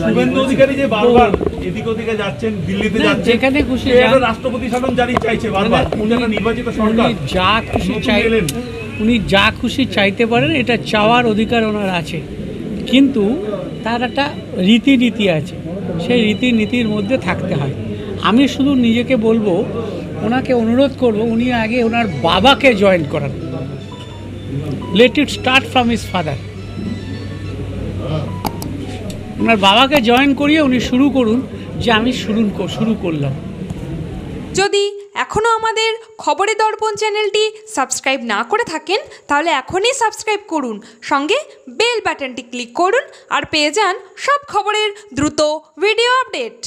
শুভেন্দু অধিকারী যে বারবার এদিক ওদিকে যাচ্ছেন দিল্লিতে যাচ্ছেন যেখানে খুশি। রাষ্ট্রপতি শাসন জারি চাইছে বারবার মানে উনি একটা নির্বাচিত সরকার। উনি যা খুশি নতুন চাই এলেন। উনি যা খুশি চাইতে পারেন এটা চাওয়ার অধিকার ওনার আছে। কিন্তু তার একটা রীতিনীতি আছে সেই রীতিনীতির মধ্যে থাকতে হয়। আমি শুধু নিজেকে বলব ওনাকে অনুরোধ করব উনি আগে ওনার বাবাকে জয়েন করান। Let it start from his father ওনার বাবাকে জয়েন করিয়ে উনি শুরু করুন, যে আমি শুরু শুরু করলাম। যদি এখনও আমাদের খবরে দর্পণ চ্যানেলটি সাবস্ক্রাইব না করে থাকেন, তাহলে এখনই সাবস্ক্রাইব করুন। সঙ্গে বেল বাটনটি ক্লিক করুন আর পেয়ে যান সব খবরের দ্রুত ভিডিও আপডেট।